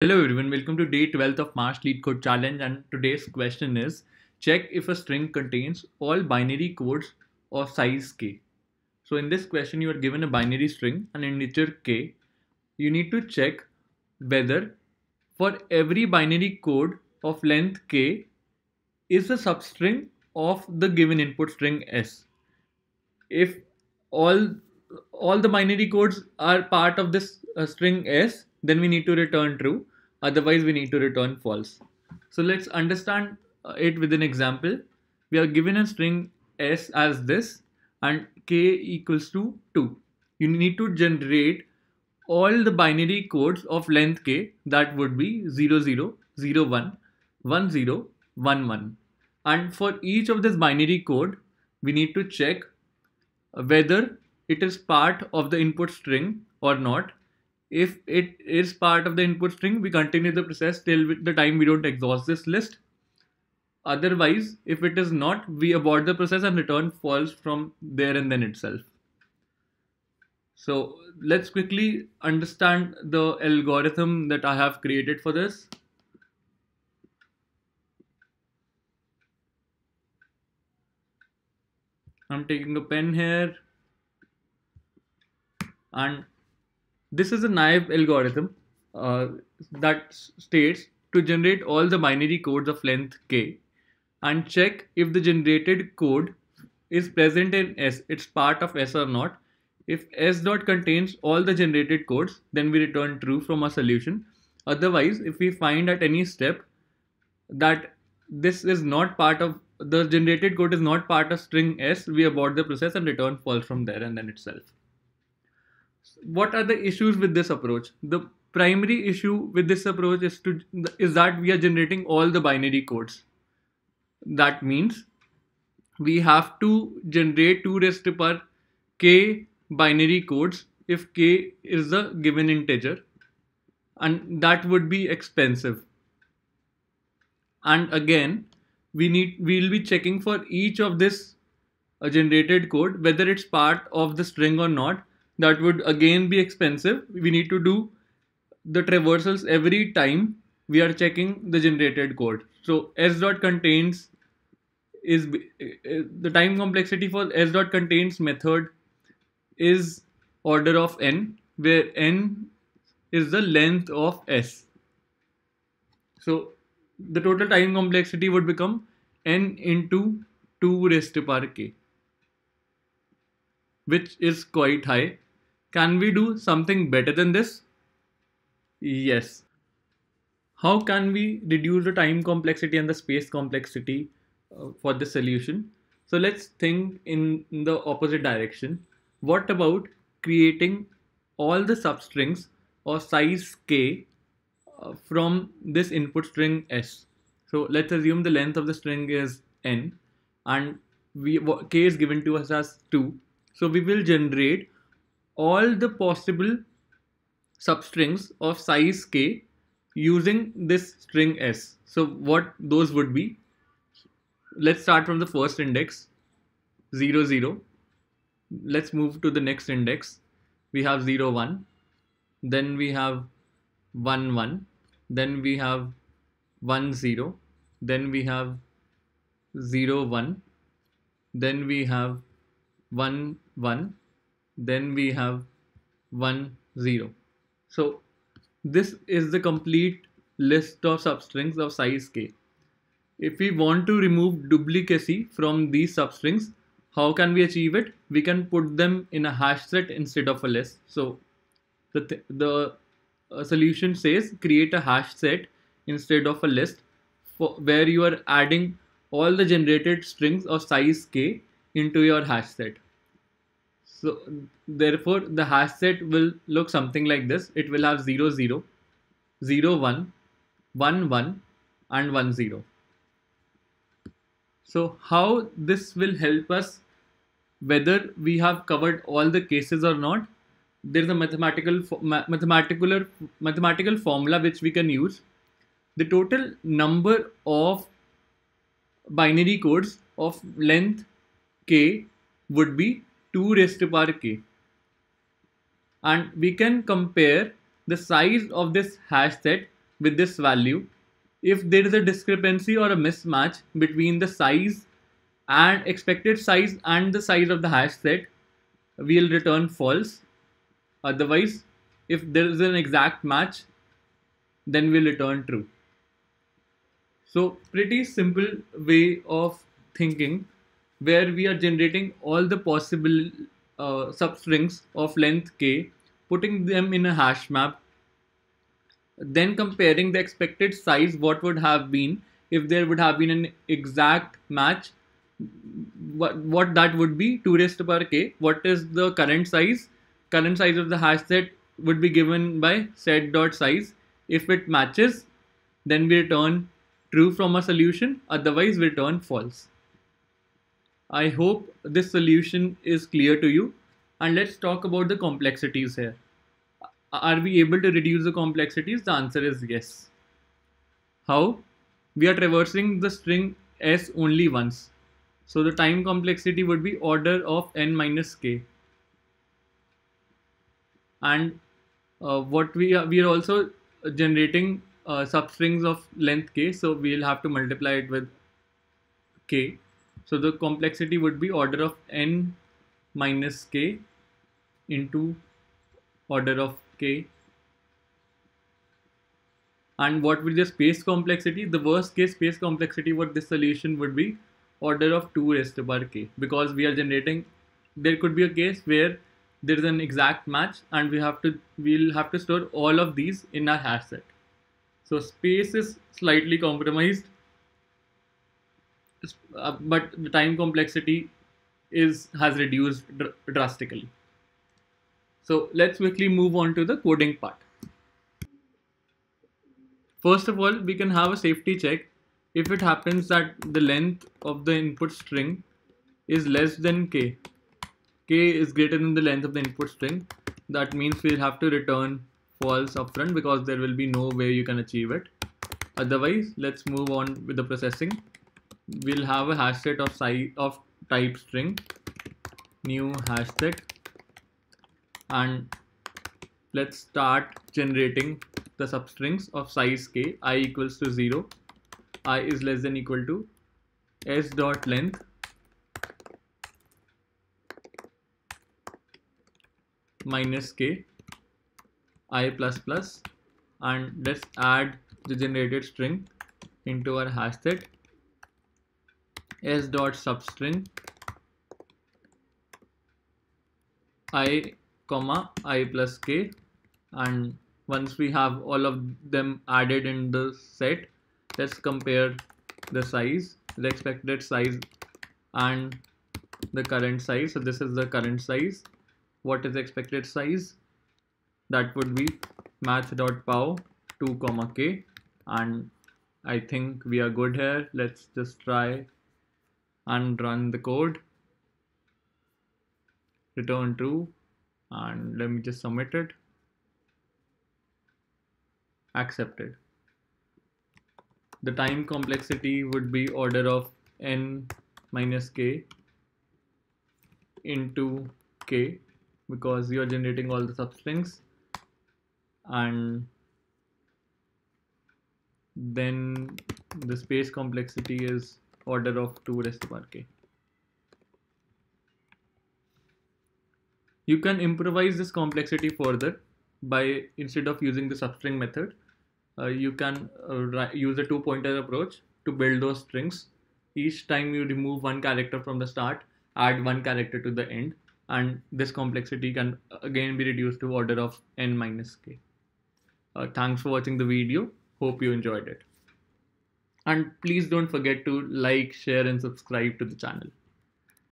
Hello everyone, welcome to day 12 of March LeetCode Challenge and today's question is check if a string contains all binary codes of size k. So in this question you are given a binary string, and integer k. You need to check whether for every binary code of length k is a substring of the given input string s. If all all the binary codes are part of this uh, string s, then we need to return true. Otherwise, we need to return false. So let's understand uh, it with an example. We are given a string s as this and k equals to 2. You need to generate all the binary codes of length k that would be 00, 01, 10, 11. And for each of this binary code, we need to check whether it is part of the input string or not. If it is part of the input string, we continue the process till the time we don't exhaust this list. Otherwise, if it is not, we abort the process and return false from there and then itself. So let's quickly understand the algorithm that I have created for this. I'm taking a pen here and this is a naive algorithm uh, that states to generate all the binary codes of length k and check if the generated code is present in S, it's part of S or not. If S dot contains all the generated codes, then we return true from our solution. Otherwise, if we find at any step that this is not part of the generated code is not part of string S, we abort the process and return false from there and then itself. What are the issues with this approach? The primary issue with this approach is to is that we are generating all the binary codes. That means we have to generate 2 raised to power k binary codes if k is a given integer and that would be expensive and again we need we'll be checking for each of this uh, generated code whether it's part of the string or not that would again be expensive. We need to do the traversals every time we are checking the generated code. So s dot contains is uh, the time complexity for s dot contains method is order of n where n is the length of s. So the total time complexity would become n into 2 raised to power k which is quite high can we do something better than this yes how can we reduce the time complexity and the space complexity uh, for the solution so let's think in the opposite direction what about creating all the substrings of size k uh, from this input string s. So let's assume the length of the string is n and we k is given to us as 2. So we will generate all the possible substrings of size k using this string s. So what those would be? Let's start from the first index 0 0. Let's move to the next index. We have 0 1. Then we have 1 1 then we have 1 0 then we have 0 1 then we have 1 1 then we have 1 0 so this is the complete list of substrings of size k. If we want to remove duplicacy from these substrings how can we achieve it? We can put them in a hash set instead of a list. So the th the uh, solution says create a hash set instead of a list for where you are adding all the generated strings of size k into your hash set. So therefore the hash set will look something like this. It will have 0, 0, 0, 1, 1, 1 and 1, 0. So how this will help us whether we have covered all the cases or not there's a mathematical mathematical mathematical formula which we can use the total number of binary codes of length k would be 2 raised to and we can compare the size of this hash set with this value. If there is a discrepancy or a mismatch between the size and expected size and the size of the hash set we'll return false. Otherwise if there is an exact match then we'll return true. So pretty simple way of thinking where we are generating all the possible uh, substrings of length k putting them in a hash map then comparing the expected size what would have been if there would have been an exact match what, what that would be 2 raised to power k what is the current size? Current size of the hash set would be given by set dot size. If it matches then we return true from a solution otherwise we return false i hope this solution is clear to you and let's talk about the complexities here are we able to reduce the complexities the answer is yes how we are traversing the string s only once so the time complexity would be order of n minus k. And uh, what we are, we are also generating uh, substrings of length k. So we'll have to multiply it with k. So the complexity would be order of n minus k into order of k. And what will the space complexity? The worst case space complexity what this solution would be order of 2 raised to power k because we are generating there could be a case where there is an exact match and we have to we'll have to store all of these in our hash set so space is slightly compromised uh, but the time complexity is has reduced dr drastically so let's quickly move on to the coding part first of all we can have a safety check if it happens that the length of the input string is less than k, k is greater than the length of the input string, that means we'll have to return false upfront because there will be no way you can achieve it. Otherwise, let's move on with the processing. We'll have a hash set of size of type string, new hash set, and let's start generating the substrings of size k i equals to 0 i is less than equal to s dot length. Minus k i plus plus. And let's add the generated string into our hash set s dot substring i comma i plus k. And once we have all of them added in the set let's compare the size the expected size and the current size. So this is the current size. What is the expected size? That would be math.pow 2 comma k. And I think we are good here. Let's just try and run the code. Return true and let me just submit it. Accepted. The time complexity would be order of n minus k into k because you are generating all the substrings and then the space complexity is order of 2 raised to power k. You can improvise this complexity further by instead of using the substring method uh, you can uh, use a two pointer approach to build those strings. Each time you remove one character from the start, add one character to the end, and this complexity can uh, again be reduced to order of n minus k. Uh, thanks for watching the video. Hope you enjoyed it. And please don't forget to like, share, and subscribe to the channel.